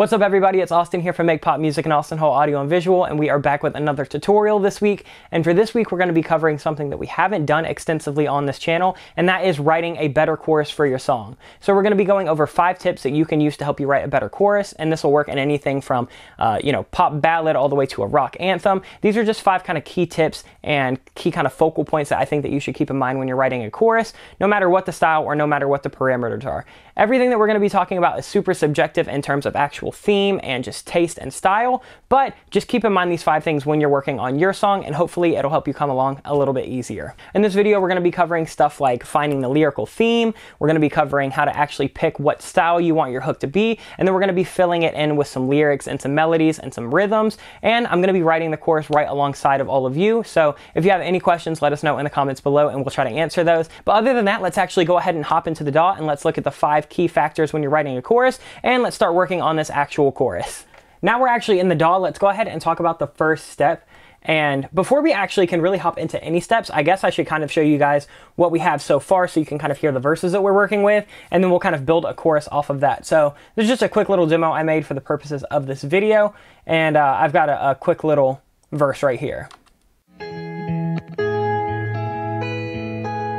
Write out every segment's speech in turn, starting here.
What's up everybody, it's Austin here from Make Pop Music and Austin Hull Audio and Visual, and we are back with another tutorial this week. And for this week, we're gonna be covering something that we haven't done extensively on this channel, and that is writing a better chorus for your song. So we're gonna be going over five tips that you can use to help you write a better chorus, and this will work in anything from, uh, you know, pop ballad all the way to a rock anthem. These are just five kind of key tips and key kind of focal points that I think that you should keep in mind when you're writing a chorus, no matter what the style or no matter what the parameters are. Everything that we're gonna be talking about is super subjective in terms of actual theme and just taste and style, but just keep in mind these five things when you're working on your song and hopefully it'll help you come along a little bit easier. In this video, we're gonna be covering stuff like finding the lyrical theme, we're gonna be covering how to actually pick what style you want your hook to be, and then we're gonna be filling it in with some lyrics and some melodies and some rhythms, and I'm gonna be writing the chorus right alongside of all of you. So if you have any questions, let us know in the comments below and we'll try to answer those. But other than that, let's actually go ahead and hop into the DAW and let's look at the five key factors when you're writing a chorus, and let's start working on this actual chorus. Now we're actually in the DAW, let's go ahead and talk about the first step. And before we actually can really hop into any steps, I guess I should kind of show you guys what we have so far so you can kind of hear the verses that we're working with, and then we'll kind of build a chorus off of that. So there's just a quick little demo I made for the purposes of this video, and uh, I've got a, a quick little verse right here.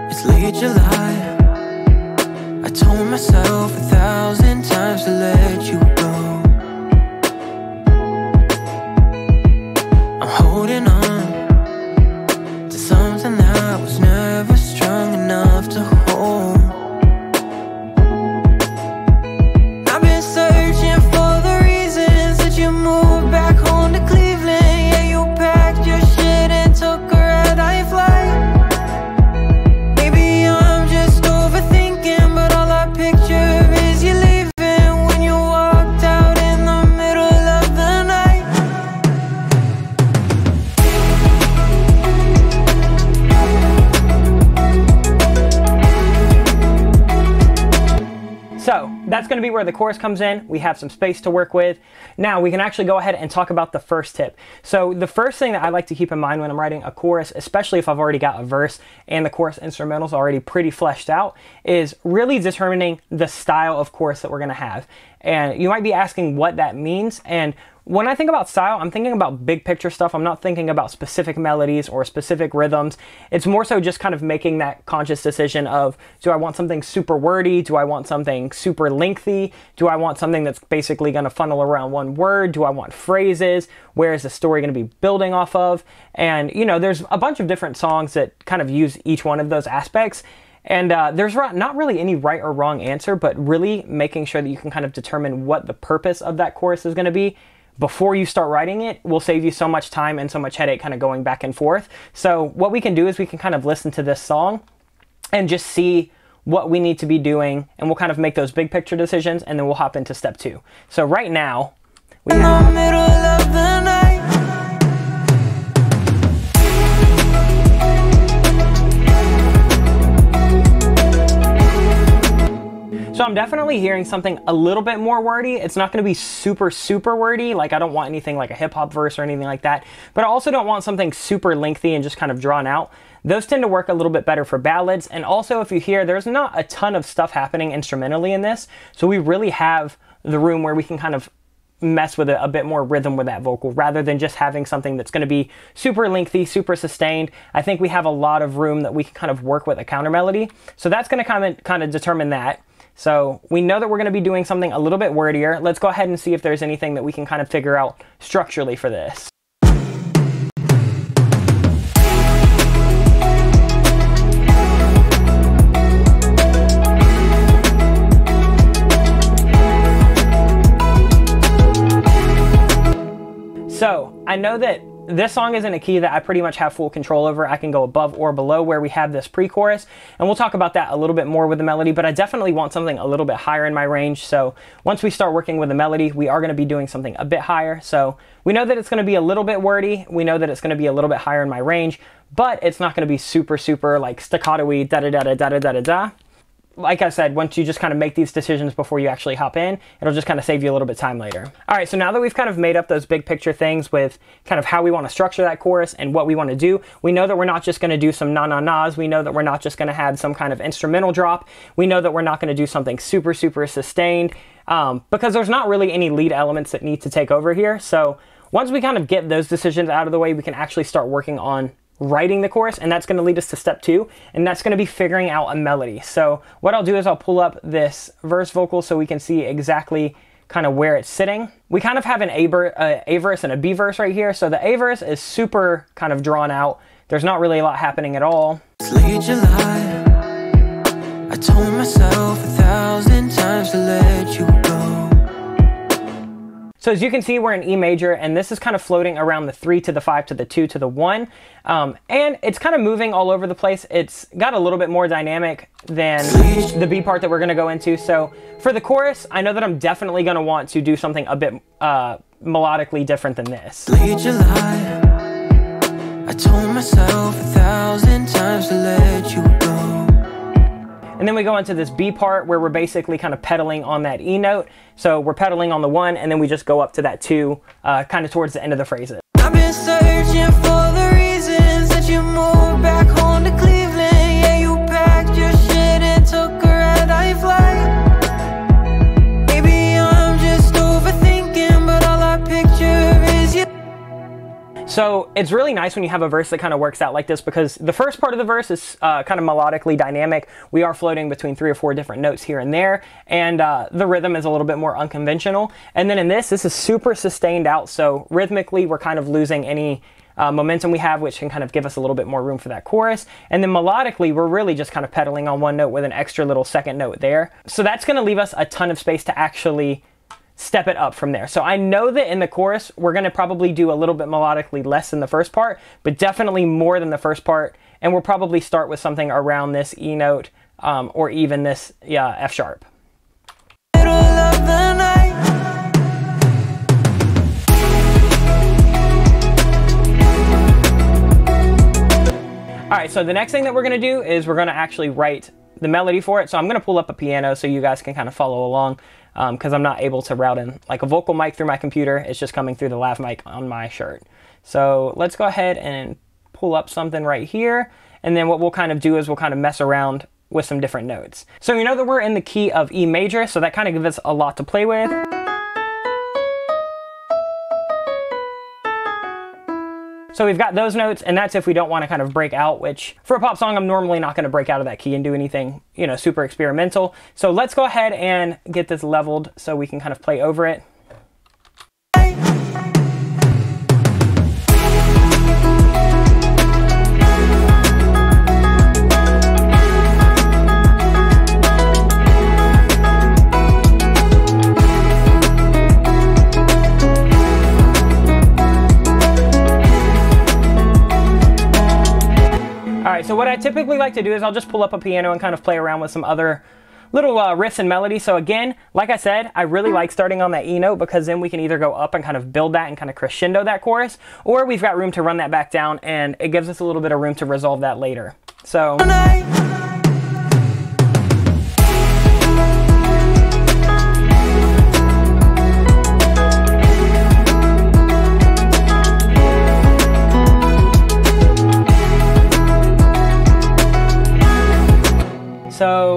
It's late July told myself a thousand times to let you that's going to where the chorus comes in. We have some space to work with. Now we can actually go ahead and talk about the first tip. So the first thing that I like to keep in mind when I'm writing a chorus, especially if I've already got a verse and the chorus instrumental is already pretty fleshed out, is really determining the style of chorus that we're going to have. And you might be asking what that means. And when I think about style, I'm thinking about big picture stuff. I'm not thinking about specific melodies or specific rhythms. It's more so just kind of making that conscious decision of do I want something super wordy? Do I want something super lengthy? Do I want something that's basically going to funnel around one word? Do I want phrases? Where is the story going to be building off of? And, you know, there's a bunch of different songs that kind of use each one of those aspects. And uh, there's not really any right or wrong answer, but really making sure that you can kind of determine what the purpose of that chorus is going to be before you start writing it will save you so much time and so much headache kind of going back and forth. So what we can do is we can kind of listen to this song and just see what we need to be doing and we'll kind of make those big picture decisions and then we'll hop into step two. So right now, we have... So I'm definitely hearing something a little bit more wordy. It's not going to be super, super wordy. Like I don't want anything like a hip hop verse or anything like that. But I also don't want something super lengthy and just kind of drawn out. Those tend to work a little bit better for ballads. And also if you hear, there's not a ton of stuff happening instrumentally in this. So we really have the room where we can kind of mess with a, a, bit more rhythm with that vocal rather than just having something that's going to be super lengthy, super sustained. I think we have a lot of room that we can kind of work with a counter melody. So that's going to kind of kind of determine that. So we know that we're going to be doing something a little bit wordier. Let's go ahead and see if there's anything that we can kind of figure out structurally for this. So I know that this song is in a key that I pretty much have full control over. I can go above or below where we have this pre-chorus, and we'll talk about that a little bit more with the melody, but I definitely want something a little bit higher in my range. So once we start working with the melody, we are going to be doing something a bit higher. So we know that it's going to be a little bit wordy. We know that it's going to be a little bit higher in my range, but it's not going to be super, super like staccato-y da-da-da-da-da-da-da-da. Like I said, once you just kind of make these decisions before you actually hop in, it'll just kind of save you a little bit of time later. All right, so now that we've kind of made up those big picture things with kind of how we want to structure that chorus and what we want to do, we know that we're not just going to do some na-na-nas. We know that we're not just going to have some kind of instrumental drop. We know that we're not going to do something super, super sustained um, because there's not really any lead elements that need to take over here. So once we kind of get those decisions out of the way, we can actually start working on writing the chorus and that's going to lead us to step two and that's going to be figuring out a melody. So what i'll do is i'll pull up this verse vocal so we can see exactly kind of where it's sitting. We kind of have an a, uh, a verse and a b verse right here so the a verse is super kind of drawn out. There's not really a lot happening at all. It's late july. I told myself a thousand times to let you so as you can see, we're in E major, and this is kind of floating around the 3 to the 5 to the 2 to the 1. Um, and it's kind of moving all over the place. It's got a little bit more dynamic than the B part that we're going to go into. So for the chorus, I know that I'm definitely going to want to do something a bit uh, melodically different than this. And then we go into this B part where we're basically kind of pedaling on that E note. So we're pedaling on the one and then we just go up to that two, uh, kind of towards the end of the phrases. So it's really nice when you have a verse that kind of works out like this because the first part of the verse is uh, kind of melodically dynamic. We are floating between three or four different notes here and there, and uh, the rhythm is a little bit more unconventional. And then in this, this is super sustained out, so rhythmically we're kind of losing any uh, momentum we have, which can kind of give us a little bit more room for that chorus. And then melodically, we're really just kind of pedaling on one note with an extra little second note there. So that's going to leave us a ton of space to actually step it up from there. So I know that in the chorus, we're going to probably do a little bit melodically less than the first part, but definitely more than the first part. And we'll probably start with something around this E note um, or even this yeah, F sharp. All right, so the next thing that we're gonna do is we're gonna actually write the melody for it. So I'm gonna pull up a piano so you guys can kind of follow along because um, I'm not able to route in like a vocal mic through my computer. It's just coming through the lav mic on my shirt. So let's go ahead and pull up something right here. And then what we'll kind of do is we'll kind of mess around with some different notes. So you know that we're in the key of E major, so that kind of gives us a lot to play with. So we've got those notes, and that's if we don't want to kind of break out, which for a pop song, I'm normally not going to break out of that key and do anything, you know, super experimental. So let's go ahead and get this leveled so we can kind of play over it. Typically like to do is I'll just pull up a piano and kind of play around with some other little uh, riffs and melodies. So again, like I said, I really like starting on that E note because then we can either go up and kind of build that and kind of crescendo that chorus, or we've got room to run that back down and it gives us a little bit of room to resolve that later. So...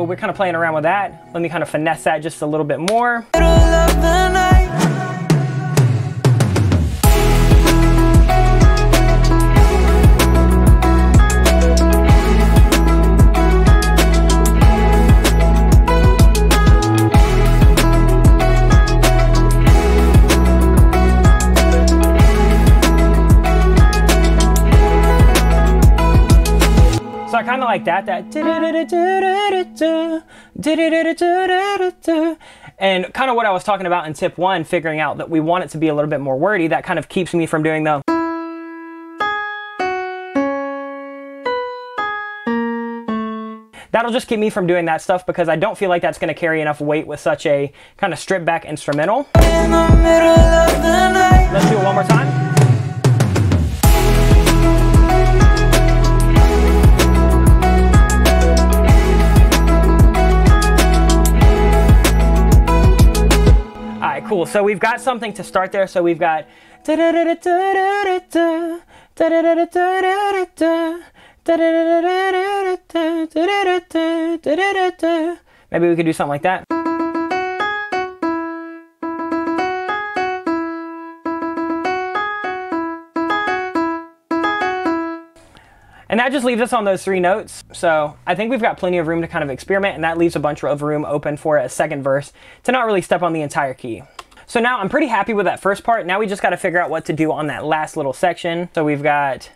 we're kind of playing around with that. Let me kind of finesse that just a little bit more. So I kind of like that, that and kind of what I was talking about in tip one, figuring out that we want it to be a little bit more wordy, that kind of keeps me from doing the that'll just keep me from doing that stuff because I don't feel like that's going to carry enough weight with such a kind of stripped back instrumental. Let's do it one more time. Cool, so we've got something to start there. So we've got Maybe we could do something like that. And that just leaves us on those three notes. So I think we've got plenty of room to kind of experiment, and that leaves a bunch of room open for a second verse to not really step on the entire key. So now I'm pretty happy with that first part. Now we just got to figure out what to do on that last little section. So we've got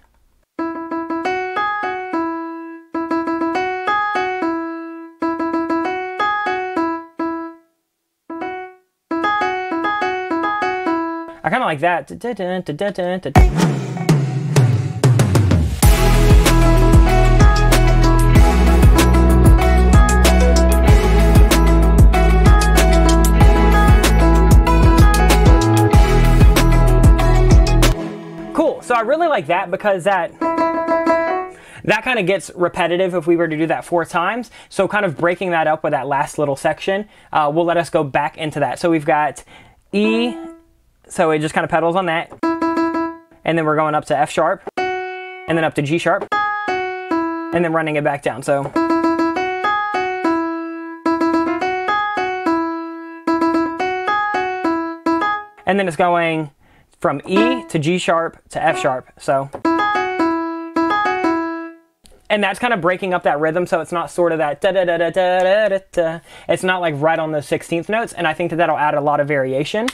I kind of like that. Really like that because that that kind of gets repetitive if we were to do that four times. So kind of breaking that up with that last little section uh, will let us go back into that. So we've got E, so it just kind of pedals on that. And then we're going up to F sharp, and then up to G sharp, and then running it back down. So. And then it's going from E to G sharp to F sharp. So. And that's kind of breaking up that rhythm so it's not sort of that da da da da da da da. It's not like right on the 16th notes, and I think that that'll add a lot of variation.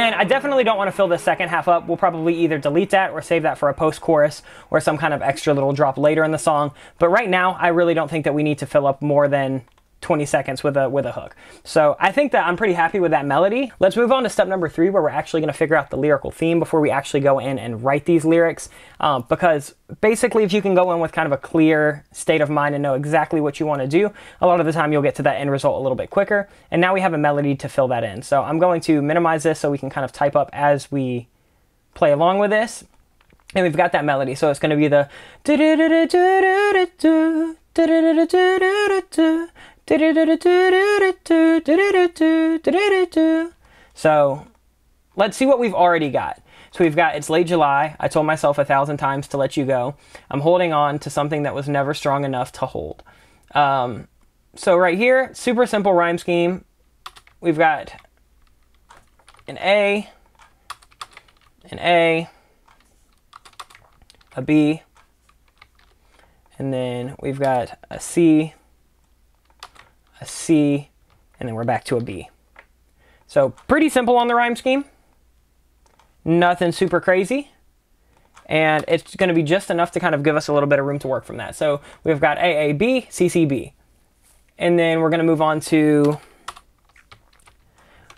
Then I definitely don't want to fill the second half up. We'll probably either delete that or save that for a post chorus or some kind of extra little drop later in the song. But right now, I really don't think that we need to fill up more than 20 seconds with a with a hook. So I think that I'm pretty happy with that melody. Let's move on to step number three where we're actually going to figure out the lyrical theme before we actually go in and write these lyrics. Um, because basically if you can go in with kind of a clear state of mind and know exactly what you want to do, a lot of the time you'll get to that end result a little bit quicker. And now we have a melody to fill that in. So I'm going to minimize this so we can kind of type up as we play along with this. And we've got that melody. So it's going to be the so let's see what we've already got. So we've got It's Late July. I told myself a thousand times to let you go. I'm holding on to something that was never strong enough to hold. Um, so right here, super simple rhyme scheme. We've got an A, an A, a B, and then we've got a C, a C, and then we're back to a B. So pretty simple on the rhyme scheme. Nothing super crazy. And it's going to be just enough to kind of give us a little bit of room to work from that. So we've got AAB, CCB. And then we're going to move on to,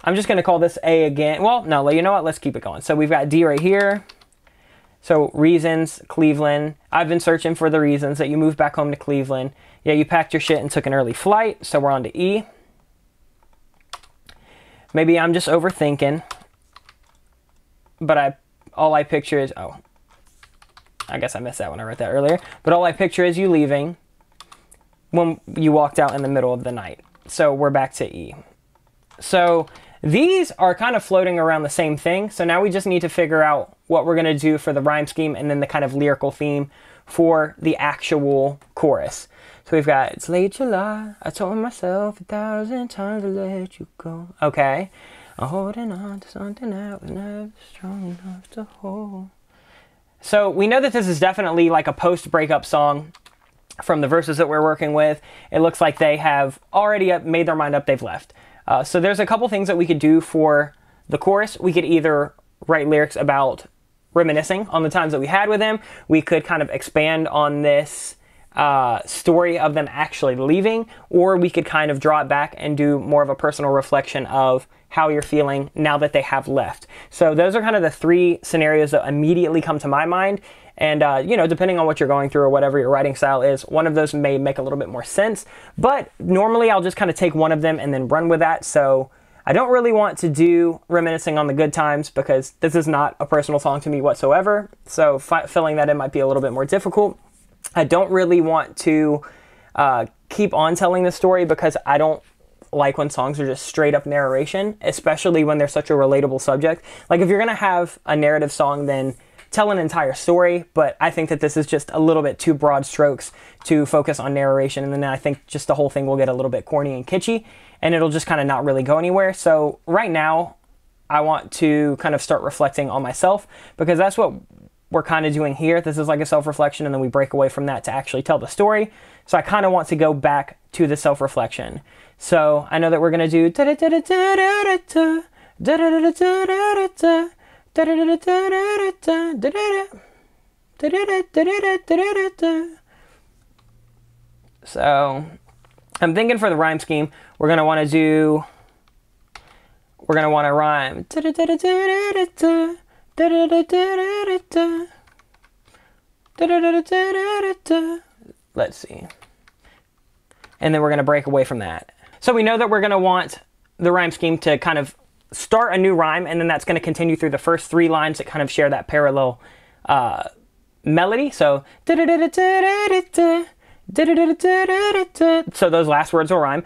I'm just going to call this A again. Well, no, you know what? Let's keep it going. So we've got D right here. So reasons, Cleveland. I've been searching for the reasons that you moved back home to Cleveland. Yeah, you packed your shit and took an early flight, so we're on to E. Maybe I'm just overthinking, but I all I picture is oh, I guess I missed that when I wrote that earlier. But all I picture is you leaving when you walked out in the middle of the night. So we're back to E. So these are kind of floating around the same thing. So now we just need to figure out what we're going to do for the rhyme scheme and then the kind of lyrical theme for the actual chorus. So we've got, it's late July, I told myself a thousand times to let you go. Okay. I'm holding on to something that was never strong enough to hold. So we know that this is definitely like a post breakup song from the verses that we're working with. It looks like they have already made their mind up, they've left. Uh, so there's a couple things that we could do for the chorus. We could either write lyrics about reminiscing on the times that we had with him. We could kind of expand on this uh, story of them actually leaving, or we could kind of draw it back and do more of a personal reflection of how you're feeling now that they have left. So those are kind of the three scenarios that immediately come to my mind. And, uh, you know, depending on what you're going through or whatever your writing style is, one of those may make a little bit more sense. But normally I'll just kind of take one of them and then run with that. So I don't really want to do reminiscing on the good times because this is not a personal song to me whatsoever. So filling that in might be a little bit more difficult. I don't really want to uh, keep on telling the story because I don't like when songs are just straight up narration, especially when they're such a relatable subject. Like if you're gonna have a narrative song, then tell an entire story, but I think that this is just a little bit too broad strokes to focus on narration, and then I think just the whole thing will get a little bit corny and kitschy, and it'll just kind of not really go anywhere. So right now, I want to kind of start reflecting on myself because that's what we're kind of doing here. This is like a self-reflection, and then we break away from that to actually tell the story. So I kind of want to go back to the self-reflection. So I know that we're gonna do so I'm thinking for the rhyme scheme, we're gonna want to do, we're gonna want to rhyme. Let's see. And then we're gonna break away from that. So we know that we're gonna want the rhyme scheme to kind of start a new rhyme, and then that's going to continue through the first three lines that kind of share that parallel uh, melody. So, so those last words will rhyme.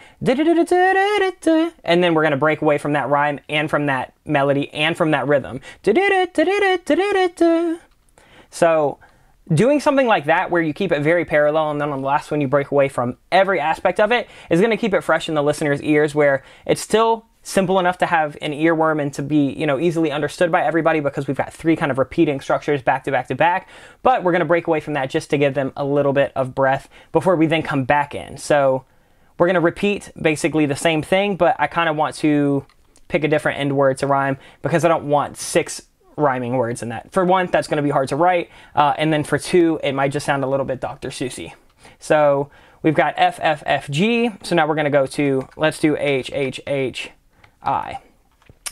And then we're going to break away from that rhyme and from that melody and from that rhythm. So doing something like that where you keep it very parallel and then on the last one you break away from every aspect of it is going to keep it fresh in the listener's ears where it's still simple enough to have an earworm and to be, you know, easily understood by everybody because we've got three kind of repeating structures back to back to back. But we're going to break away from that just to give them a little bit of breath before we then come back in. So we're going to repeat basically the same thing, but I kind of want to pick a different end word to rhyme because I don't want six rhyming words in that. For one, that's going to be hard to write. Uh, and then for two, it might just sound a little bit Dr. Seussy. So we've got F, F, F, G. So now we're going to go to, let's do H, H, H, I.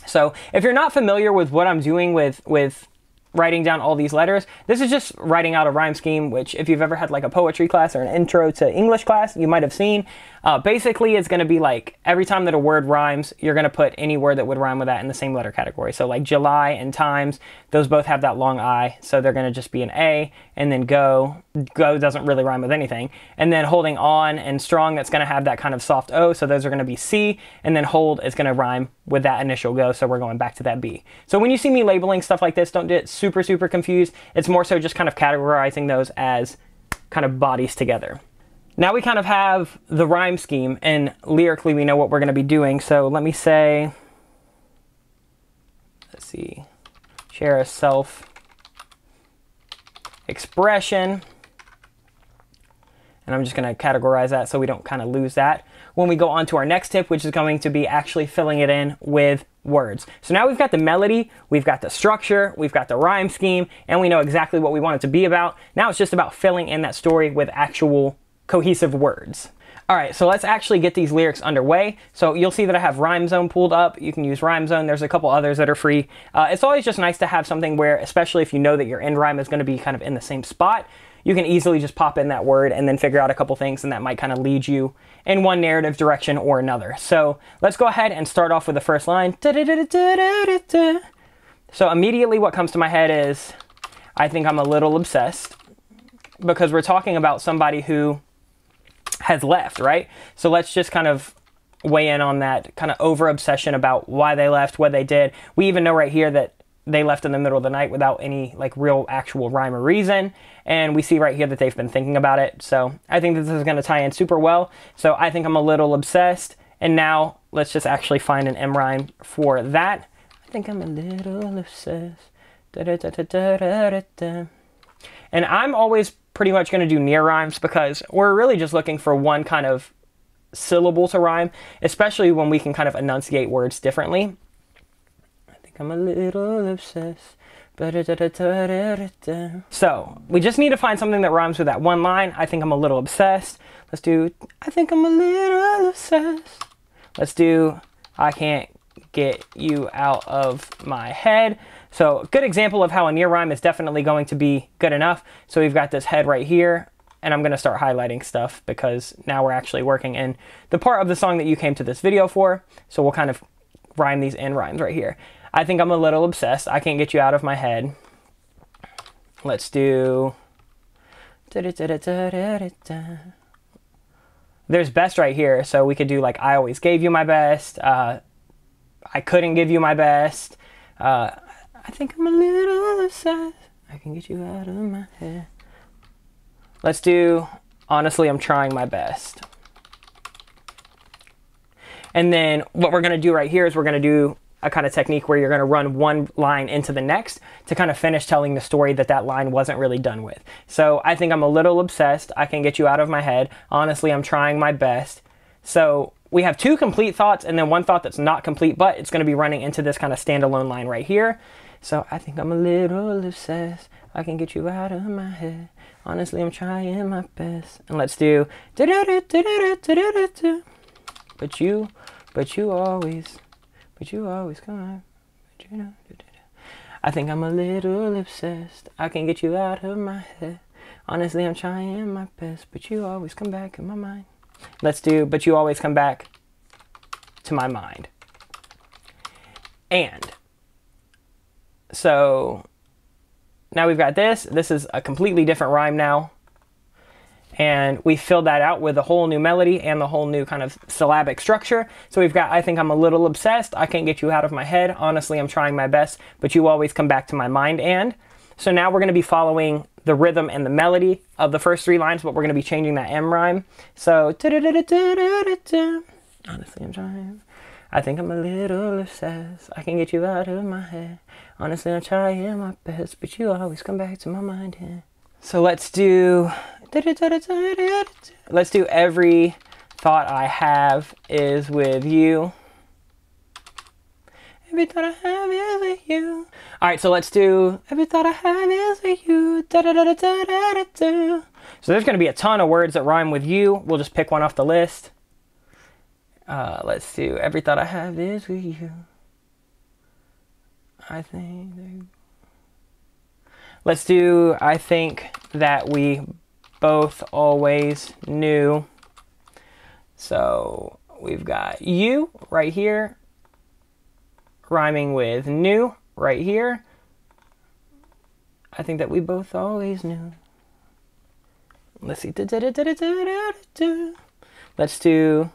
So if you're not familiar with what I'm doing with, with writing down all these letters. This is just writing out a rhyme scheme, which if you've ever had like a poetry class or an intro to English class, you might have seen. Uh, basically, it's going to be like every time that a word rhymes, you're going to put any word that would rhyme with that in the same letter category. So like July and times, those both have that long I, so they're going to just be an A. And then go, go doesn't really rhyme with anything. And then holding on and strong, that's going to have that kind of soft O, so those are going to be C. And then hold is going to rhyme with that initial go, so we're going back to that B. So when you see me labeling stuff like this, don't get super, super confused. It's more so just kind of categorizing those as kind of bodies together. Now we kind of have the rhyme scheme, and lyrically we know what we're going to be doing. So let me say, let's see, share a self expression. And I'm just going to categorize that so we don't kind of lose that. When we go on to our next tip, which is going to be actually filling it in with words. So now we've got the melody, we've got the structure, we've got the rhyme scheme, and we know exactly what we want it to be about. Now it's just about filling in that story with actual cohesive words. All right, so let's actually get these lyrics underway. So you'll see that I have Rhyme Zone pulled up. You can use Rhyme Zone. There's a couple others that are free. Uh, it's always just nice to have something where, especially if you know that your end rhyme is going to be kind of in the same spot, you can easily just pop in that word and then figure out a couple things, and that might kind of lead you in one narrative direction or another. So let's go ahead and start off with the first line. So immediately what comes to my head is, I think I'm a little obsessed because we're talking about somebody who has left, right? So let's just kind of weigh in on that kind of over obsession about why they left, what they did. We even know right here that they left in the middle of the night without any like real actual rhyme or reason. And we see right here that they've been thinking about it. So I think this is going to tie in super well. So I think I'm a little obsessed. And now let's just actually find an M rhyme for that. I think I'm a little obsessed. Da -da -da and I'm always pretty much going to do near rhymes because we're really just looking for one kind of syllable to rhyme, especially when we can kind of enunciate words differently. I think I'm a little obsessed. So, we just need to find something that rhymes with that one line. I think I'm a little obsessed. Let's do, I think I'm a little obsessed. Let's do, I can't get you out of my head. So a good example of how a near rhyme is definitely going to be good enough. So we've got this head right here and I'm going to start highlighting stuff because now we're actually working in the part of the song that you came to this video for. So we'll kind of rhyme these in rhymes right here. I think I'm a little obsessed. I can't get you out of my head. Let's do... There's best right here, so we could do like I always gave you my best. Uh, I couldn't give you my best. Uh, I think I'm a little obsessed. I can get you out of my head. Let's do, honestly, I'm trying my best. And then what we're gonna do right here is we're gonna do a kind of technique where you're gonna run one line into the next to kind of finish telling the story that that line wasn't really done with. So I think I'm a little obsessed. I can get you out of my head. Honestly, I'm trying my best. So we have two complete thoughts and then one thought that's not complete, but it's gonna be running into this kind of standalone line right here. So I think I'm a little obsessed. I can get you out of my head. Honestly, I'm trying my best. And let's do. But you, but you always, but you always come. But you know. I think I'm a little obsessed. I can get you out of my head. Honestly, I'm trying my best, but you always come back in my mind. Let's do, but you always come back to my mind. And so now we've got this. This is a completely different rhyme now. And we filled that out with a whole new melody and the whole new kind of syllabic structure. So we've got, I think I'm a little obsessed. I can't get you out of my head. Honestly, I'm trying my best, but you always come back to my mind. And so now we're going to be following the rhythm and the melody of the first three lines, but we're going to be changing that M rhyme. So, honestly, I'm trying. I think I'm a little obsessed. I can get you out of my head. Honestly, I'm trying my best, but you always come back to my mind here. So let's do. Let's do every thought I have is with you. Every thought I have is with you. All right, so let's do every thought I have is with you. So there's going to be a ton of words that rhyme with you. We'll just pick one off the list. Uh, let's do every thought I have is with you. I think. Let's do, I think that we both always knew. So we've got you right here, rhyming with new right here. I think that we both always knew. Let's see. Let's do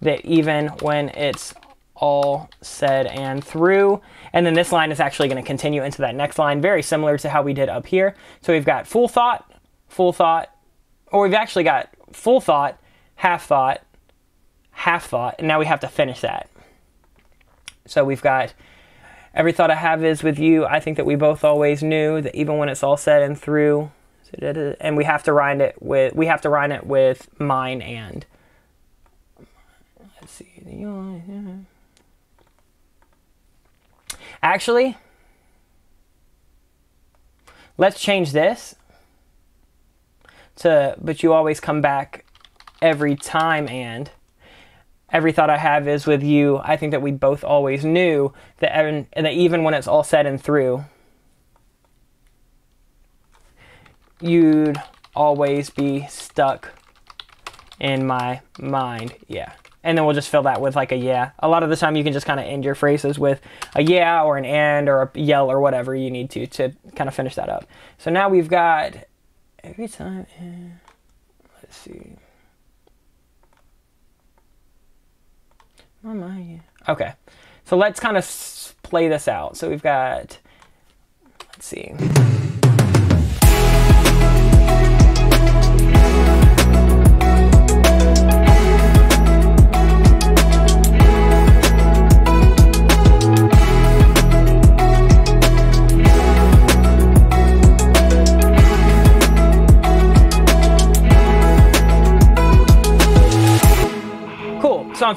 that even when it's all said and through. And then this line is actually going to continue into that next line, very similar to how we did up here. So we've got full thought, full thought, or we've actually got full thought, half thought, half thought, and now we have to finish that. So we've got every thought I have is with you. I think that we both always knew that even when it's all said and through, and we have to rhyme it with we have to rhyme it with mine and. See. Actually, let's change this to, but you always come back every time and every thought I have is with you. I think that we both always knew that, and that even when it's all said and through, you'd always be stuck in my mind. Yeah and then we'll just fill that with like a yeah. A lot of the time you can just kind of end your phrases with a yeah or an and or a yell or whatever you need to to kind of finish that up. So now we've got every time. Eh, let's see. Okay, so let's kind of play this out. So we've got. Let's see.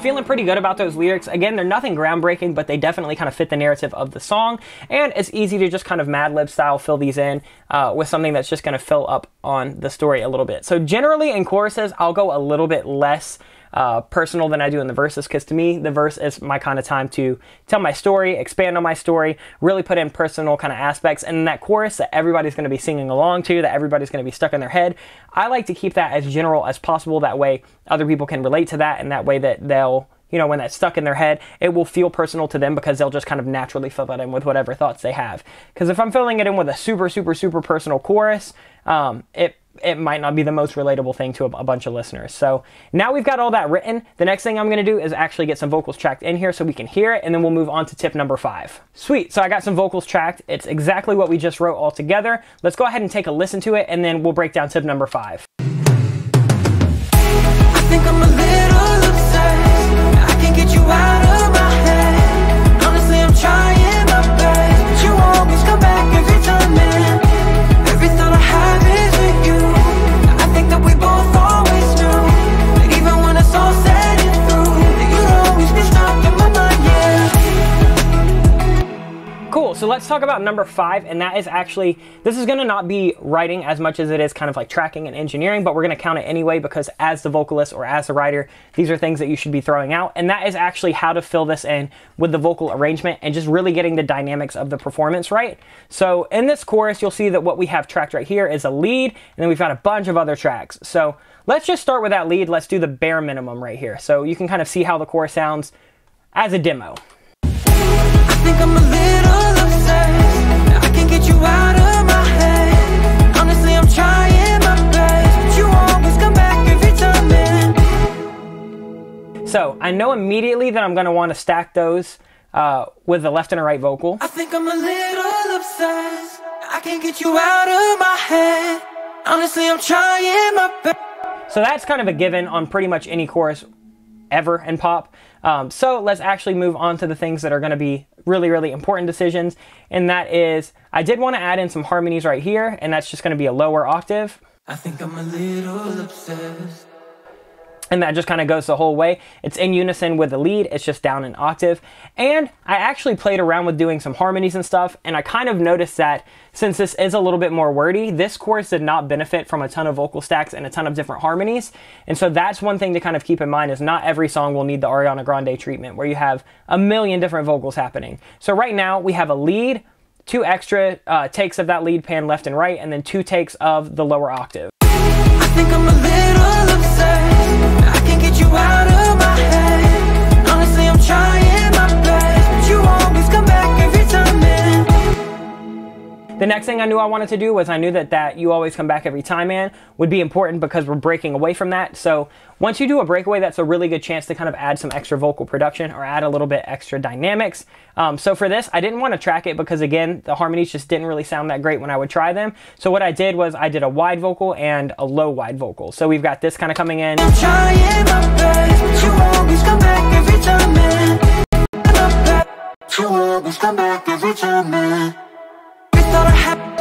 Feeling pretty good about those lyrics. Again, they're nothing groundbreaking, but they definitely kind of fit the narrative of the song. And it's easy to just kind of Mad Lib style fill these in uh, with something that's just going to fill up on the story a little bit. So generally in choruses, I'll go a little bit less uh, personal than I do in the verses because to me, the verse is my kind of time to tell my story, expand on my story, really put in personal kind of aspects. And that chorus that everybody's going to be singing along to, that everybody's going to be stuck in their head, I like to keep that as general as possible. That way, other people can relate to that, and that way that they'll you know, when that's stuck in their head, it will feel personal to them because they'll just kind of naturally fill that in with whatever thoughts they have. Because if I'm filling it in with a super, super, super personal chorus, um, it it might not be the most relatable thing to a, a, bunch of listeners. So now we've got all that written. The next thing I'm going to do is actually get some vocals tracked in here so we can hear it, and then we'll move on to tip number five. Sweet. So I got some vocals tracked. It's exactly what we just wrote all together. Let's go ahead and take a listen to it, and then we'll break down tip number five. So let's talk about number five, and that is actually, this is gonna not be writing as much as it is kind of like tracking and engineering, but we're gonna count it anyway because as the vocalist or as the writer, these are things that you should be throwing out. And that is actually how to fill this in with the vocal arrangement and just really getting the dynamics of the performance right. So in this chorus, you'll see that what we have tracked right here is a lead, and then we've got a bunch of other tracks. So let's just start with that lead. Let's do the bare minimum right here. So you can kind of see how the chorus sounds as a demo. So I know immediately that I'm going to want to stack those uh, with the left and a right vocal. I think I'm a little obsessed. I can't get you out of my head. Honestly, I'm trying my best. So that's kind of a given on pretty much any chorus ever in pop. Um, so let's actually move on to the things that are going to be really, really important decisions. And that is, I did want to add in some harmonies right here, and that's just going to be a lower octave. I think I'm a little obsessed and that just kind of goes the whole way. It's in unison with the lead, it's just down an octave. And I actually played around with doing some harmonies and stuff, and I kind of noticed that since this is a little bit more wordy, this chorus did not benefit from a ton of vocal stacks and a ton of different harmonies. And so that's one thing to kind of keep in mind is not every song will need the Ariana Grande treatment where you have a million different vocals happening. So right now we have a lead, two extra uh, takes of that lead pan left and right, and then two takes of the lower octave why The next thing I knew I wanted to do was I knew that that you always come back every time man would be important because we're breaking away from that. So once you do a breakaway, that's a really good chance to kind of add some extra vocal production or add a little bit extra dynamics. Um, so for this, I didn't want to track it because again, the harmonies just didn't really sound that great when I would try them. So what I did was I did a wide vocal and a low wide vocal. So we've got this kind of coming in.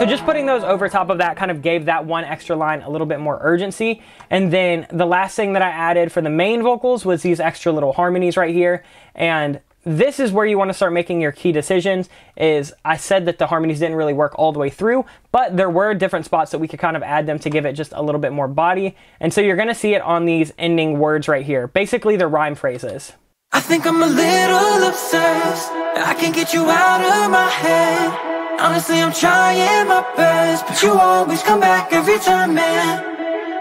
So just putting those over top of that kind of gave that one extra line a little bit more urgency. And then the last thing that I added for the main vocals was these extra little harmonies right here. And this is where you want to start making your key decisions is I said that the harmonies didn't really work all the way through, but there were different spots that we could kind of add them to give it just a little bit more body. And so you're going to see it on these ending words right here. Basically, the rhyme phrases. I think I'm a little obsessed. I can't get you out of my head. Honestly, I'm trying my best But you always come back every time, man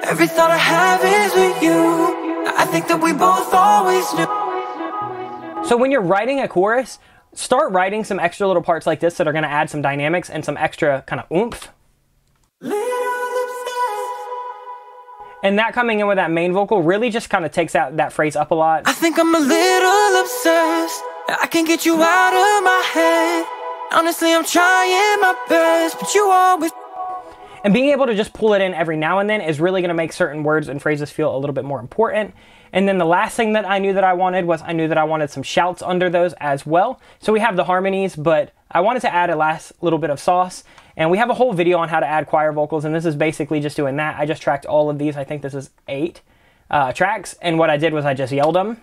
Every thought I have is with you I think that we both always knew So when you're writing a chorus, start writing some extra little parts like this that are going to add some dynamics and some extra kind of oomph. And that coming in with that main vocal really just kind of takes out that phrase up a lot. I think I'm a little obsessed. I can get you out of my head. Honestly, I'm trying my best, but you always and being able to just pull it in every now and then is really going to make certain words and phrases feel a little bit more important. And then the last thing that I knew that I wanted was I knew that I wanted some shouts under those as well. So we have the harmonies, but I wanted to add a last little bit of sauce. And we have a whole video on how to add choir vocals, and this is basically just doing that. I just tracked all of these. I think this is eight uh, tracks. And what I did was I just yelled them.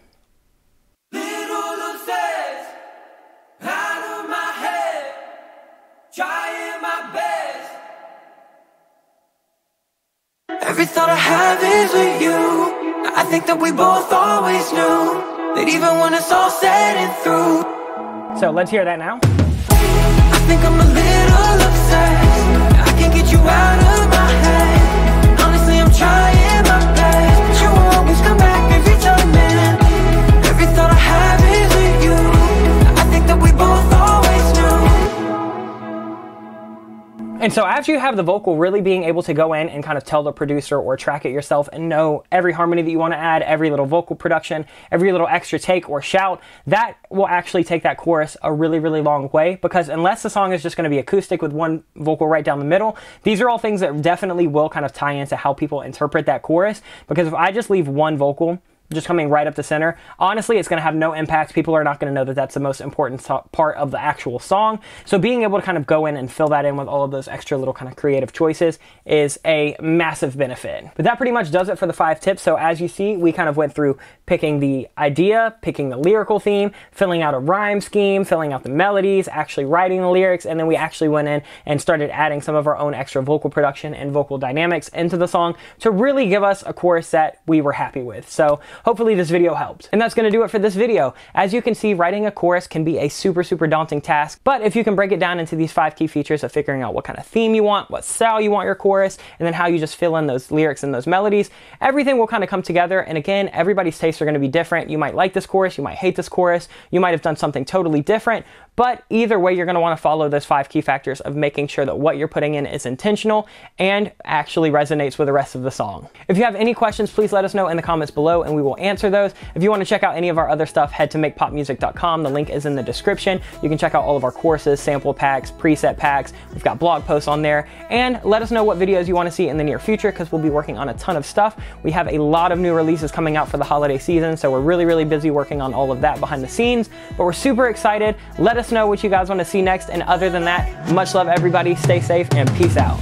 Every thought I have is with you. I think that we both always knew that even when it's all said and through. So let's hear that now. I think I'm a little obsessed. I can't get you out of my head. And so after you have the vocal, really being able to go in and kind of tell the producer or track it yourself and know every harmony that you want to add, every little vocal production, every little extra take or shout, that will actually take that chorus a really, really long way because unless the song is just going to be acoustic with one vocal right down the middle, these are all things that definitely will kind of tie into how people interpret that chorus. Because if I just leave one vocal, just coming right up the center. Honestly, it's going to have no impact. People are not going to know that that's the most important so- part of the actual song. So being able to kind of go in and fill that in with all of those extra little kind of creative choices is a massive benefit. But that pretty much does it for the five tips. So as you see, we kind of went through picking the idea, picking the lyrical theme, filling out a rhyme scheme, filling out the melodies, actually writing the lyrics, and then we actually went in and started adding some of our own extra vocal production and vocal dynamics into the song to really give us a chorus that we were happy with. So Hopefully this video helped. And that's gonna do it for this video. As you can see, writing a chorus can be a super, super daunting task, but if you can break it down into these five key features of figuring out what kind of theme you want, what style you want your chorus, and then how you just fill in those lyrics and those melodies, everything will kind of come together. And again, everybody's tastes are gonna be different. You might like this chorus, you might hate this chorus, you might have done something totally different, but either way, you're gonna wanna follow those five key factors of making sure that what you're putting in is intentional and actually resonates with the rest of the song. If you have any questions, please let us know in the comments below and we will answer those. If you wanna check out any of our other stuff, head to makepopmusic.com. The link is in the description. You can check out all of our courses, sample packs, preset packs. We've got blog posts on there. And let us know what videos you wanna see in the near future because we'll be working on a ton of stuff. We have a lot of new releases coming out for the holiday season, so we're really, really busy working on all of that behind the scenes. But we're super excited. Let us know what you guys want to see next. And other than that, much love, everybody. Stay safe and peace out.